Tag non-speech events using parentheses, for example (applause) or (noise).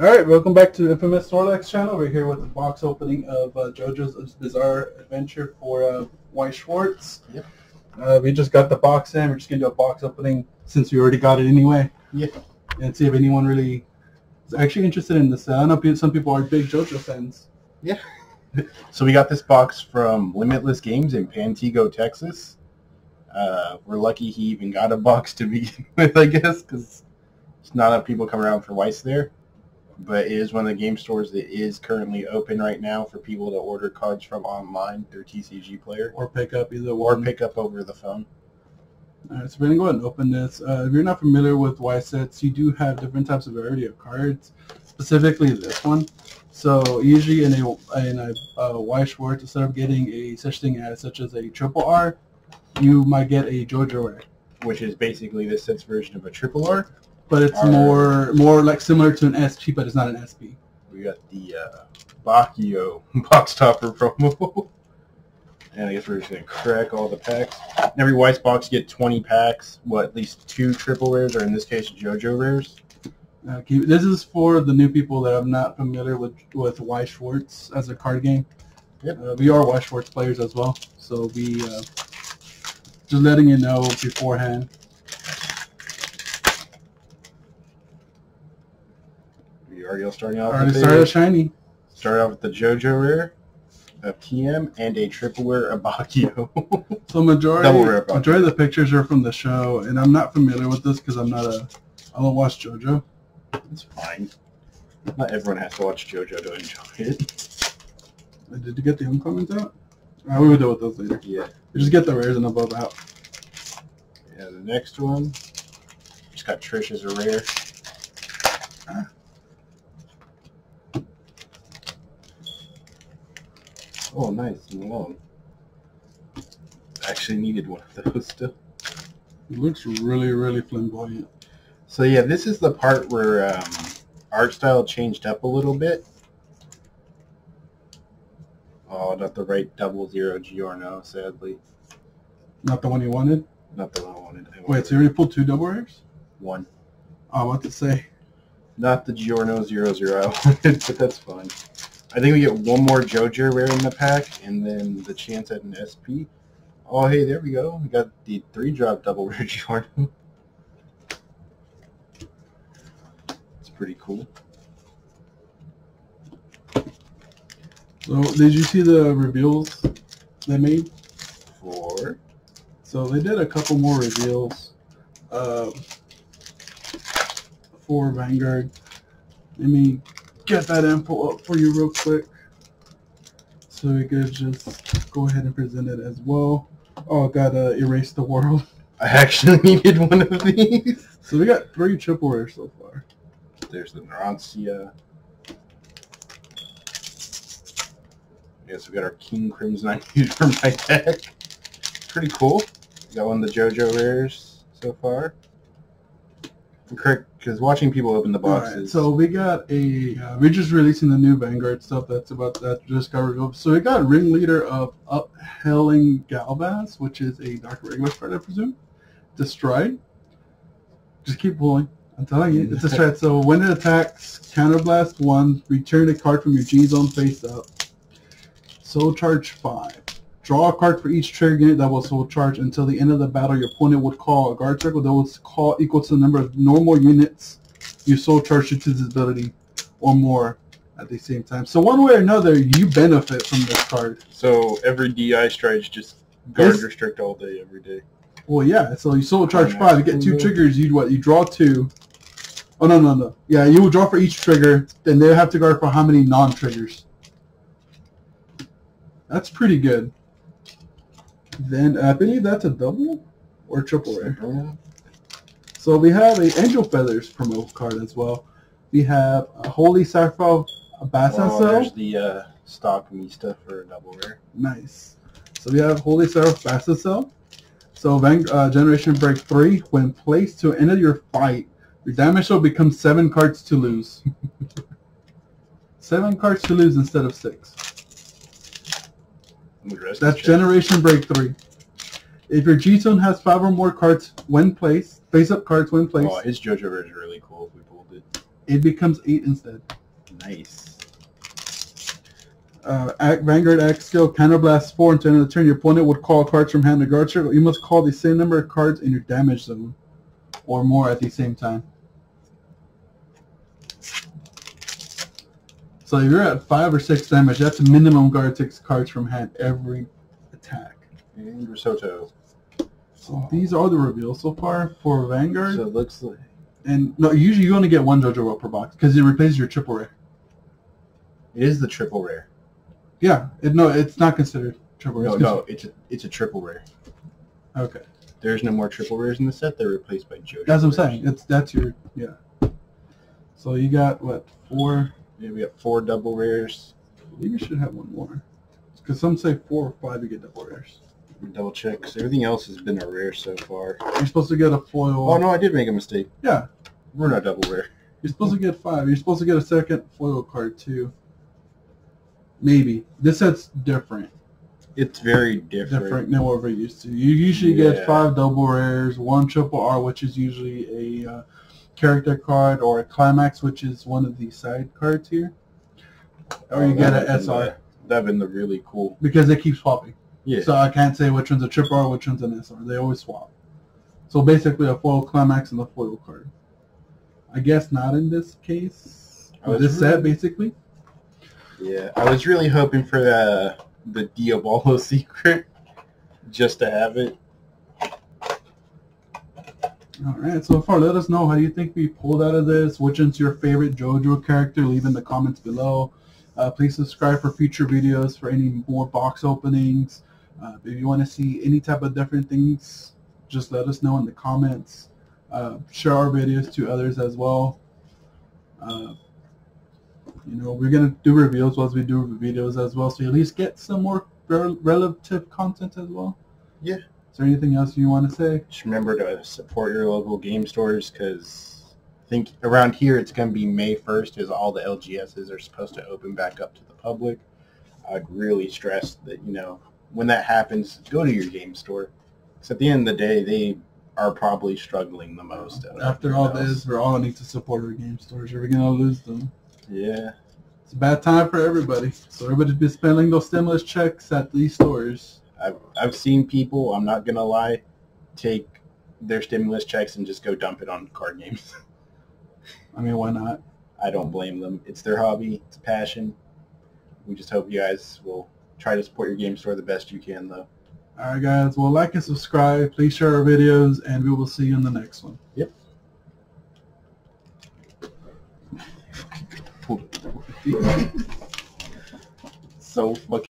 All right, welcome back to Infamous Snorlax channel. We're here with the box opening of uh, JoJo's Bizarre Adventure for uh, Weiss Schwarz. Yep. Uh, we just got the box in. We're just gonna do a box opening since we already got it anyway. Yeah. And see if anyone really is actually interested in this. I know some people are big JoJo fans. Yeah. (laughs) so we got this box from Limitless Games in Pantego, Texas. Uh, we're lucky he even got a box to begin (laughs) with, I guess, because it's not enough people come around for Weiss there. But it is one of the game stores that is currently open right now for people to order cards from online through TCG Player Or pick up either or one. pick up over the phone. All right, so we're gonna go ahead and open this. Uh, if you're not familiar with Weiss sets, you do have different types of variety of cards, specifically this one. So usually in a in a uh, Weiss Schwarz, instead of getting a such thing as such as a triple R, you might get a JoJo rare. which is basically this set's version of a triple R. But it's more more like similar to an SP, but it's not an SP. We got the uh, Bakio (laughs) box topper promo. and I guess we're just going to crack all the packs. In every Weiss box, you get 20 packs. What, at least two triple rares, or in this case, JoJo rares. Uh, keep, this is for the new people that are not familiar with with Weiss Schwarz as a card game. Yep. Uh, we are Weiss Schwarz players as well, so we uh, just letting you know beforehand. We already all starting off Already with started the, shiny. start off with the JoJo rare a TM and a triple rare of So majority Double rare majority of the pictures are from the show, and I'm not familiar with this because I'm not a I don't watch JoJo. it's fine. Not everyone has to watch JoJo to enjoy it. Did you get the uncommons out? We will deal with those later. Yeah. We just get the rares and above out. Yeah, the next one. Just got Trish as a rare. Oh, nice and long. Actually needed one of those still. It looks really really flamboyant. So yeah, this is the part where um, art style changed up a little bit. Oh, not the right double zero Giorno, sadly. Not the one you wanted. Not the one I wanted. I Wait, so you already pulled two double rares? one. Oh, what to say? Not the Giorno zero zero I wanted, but that's fine. I think we get one more JoJo rare in the pack, and then the chance at an SP. Oh, hey, there we go. We got the three drop double (laughs) rare Giorno. It's pretty cool. So did you see the reveals they made? Four. So they did a couple more reveals uh, for Vanguard. Let me get that info up for you real quick. So we could just go ahead and present it as well. Oh, gotta erase the world. I actually (laughs) needed one of these. So we got three triple rares so far. There's the Narancia. Yes, we got our King Crimson I used (laughs) for my deck. Pretty cool. Got one of the JoJo rares so far. Correct, because watching people open the boxes. so we got a, uh, we're just releasing the new Vanguard stuff that's about, that just got revealed. So we got ringleader of Uphelling Galvaz, which is a Dark Irregular card, I presume. Destroy. Just keep pulling. I'm telling you, it's a threat. So when it attacks, counterblast one, return a card from your G zone face up. Soul charge five. Draw a card for each trigger unit that was soul charge until the end of the battle. Your opponent would call a guard circle that was call equal to the number of normal units you soul charge to this ability or more at the same time. So one way or another, you benefit from this card. So every DI strikes just guard This- restrict all day, every day. Well, yeah. So you soul charge five. You get two triggers. You what? You draw two. Oh no no no. Yeah, you will draw for each trigger. Then they have to guard for how many non-triggers. That's pretty good. Then I believe that's a double or triple rare. Oh, So we have a Angel Feathers promo card as well. We have a Holy Sacrifice Oh, Bassassel. there's the uh, stock Mista for a double rare. Nice. So we have Holy Seraph Bassassel. So Van, uh, Generation Break 3, when placed to end of your fight, your damage will become 7 cards to lose. (laughs) 7 cards to lose instead of 6. And the rest That's Generation Break 3. If your G-Zone has 5 or more cards when placed, face-up cards when placed, Oh, his JoJo rare is really cool if we pulled it. it becomes eight instead. Nice. Uh, Act, Vanguard Act skill, Counterblast 4 until the end of the turn. Your opponent would call cards from hand to guard circle. You must call the same number of cards in your damage zone or more at the same time. So if you're at 5 or 6 damage, that's minimum guard 6 cards from hand every attack. And Risotto. So these are the reveals so far for Vanguard. So it looks like and no, usually you only get one JoJo roll per box because it replaces your triple rare. it is the triple rare. Yeah, it, no, it's not considered triple rare. No, It's no, it's a it's a triple rare. Okay, There's no more triple rares in the set. They're replaced by JoJo. that's what I'm rares. saying. It's that's your yeah. So you got what four? Yeah, we got four double rares. Believe you should have one more. Because some say four or five, you get double rares. Double check. 'cause everything else has been a rare so far. You're supposed to get a foil. Oh no, I did make a mistake. Yeah, We're not double rare. you're supposed to get five. You're supposed to get a second foil card too. Maybe this set's different. It's very different. different than what we're used to. You usually get five double rares, one triple R, which is usually a uh, character card, or a climax, which is one of the side cards here, or you get an SR That'd been the really cool. because they keep swapping. Yeah. So I can't say which one's a triple R, which one's an SR. They always swap. So basically, a foil climax and a foil card. I guess not in this case. Was this set, basically. Yeah. I was really hoping for the the Diavolo (laughs) secret, just to have it. All right, so far, let us know how you think we pulled out of this. Which one's your favorite JoJo character? Leave in the comments below. Uh, please subscribe for future videos for any more box openings. Uh, if you want to see any type of different things, just let us know in the comments. Uh, share our videos to others as well. Uh, you know, we're gonna do reveals once we do videos as well, so you at least get some more rel- relative content as well. Yeah. Is there anything else you want to say? Just remember to support your local game stores because I think around here it's going to be May 1st as all the LGSs are supposed to open back up to the public. I'd really stress that, you know, when that happens, go to your game store. Because at the end of the day, they are probably struggling the most. After all else. this, we're all need to support our game stores or we're gonna lose them. Yeah. It's a bad time for everybody. So everybody's been spending those stimulus checks at these stores. I've, I've seen people, I'm not going to lie, take their stimulus checks and just go dump it on card games. (laughs) I mean, why not? I don't blame them. It's their hobby. It's a passion. We just hope you guys will try to support your game store the best you can, though. All right, guys. Well, like and subscribe. Please share our videos, and we will see you in the next one. Yep. (laughs) so fucking